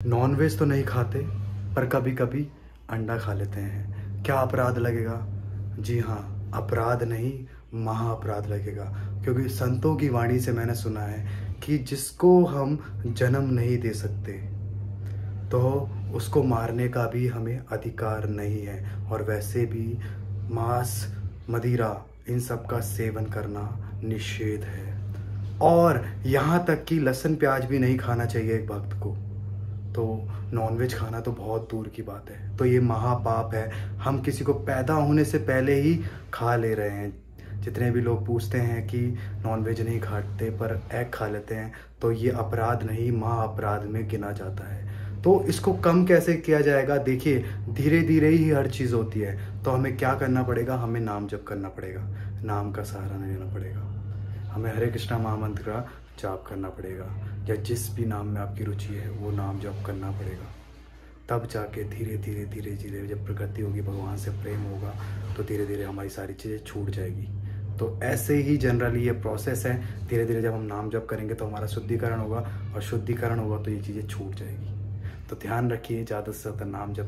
Nonveg तो नहीं खाते, पर कभी कभी अंडा खा लेते हैं। क्या अपराध लगेगा? जी हाँ अपराध नहीं महा अपराध लगेगा। क्योंकि संतों की वाणी से मैंने सुना है कि जिसको हम जन्म नहीं दे सकते तो उसको मारने का भी हमें अधिकार नहीं है। और वैसे भी मांस, मदिरा, इन सब का सेवन करना निषेध है। और यहाँ तक कि लहसुन प्याज भी नहीं खाना चाहिए एक भक्त को। तो नॉनवेज खाना तो बहुत दूर की बात है। तो ये महापाप है। हम किसी को पैदा होने से पहले ही खा ले रहे हैं। जितने भी लोग पूछते हैं कि नॉनवेज नहीं खाते पर एग खा लेते हैं तो ये अपराध नहीं महा अपराध में गिना जाता है। तो इसको कम कैसे किया जाएगा? देखिए धीरे धीरे ही हर चीज़ होती है। तो हमें क्या करना पड़ेगा? हमें नाम जप करना पड़ेगा। नाम का सहारा नहीं लेना पड़ेगा। हमें हरे कृष्णा महामंत्र का जाप करना पड़ेगा, या जिस भी नाम में आपकी रुचि है, वो नाम जप करना पड़ेगा। तब जाके धीरे धीरे धीरे धीरे जब प्रगति होगी, भगवान से प्रेम होगा तो धीरे धीरे हमारी सारी चीज़ें छूट जाएगी। तो ऐसे ही जनरली ये प्रोसेस है। धीरे धीरे जब हम नाम जप करेंगे तो हमारा शुद्धिकरण होगा, और शुद्धिकरण होगा तो ये चीज़ें छूट जाएगी। तो ध्यान रखिए ज़्यादा से ज़्यादा नाम जप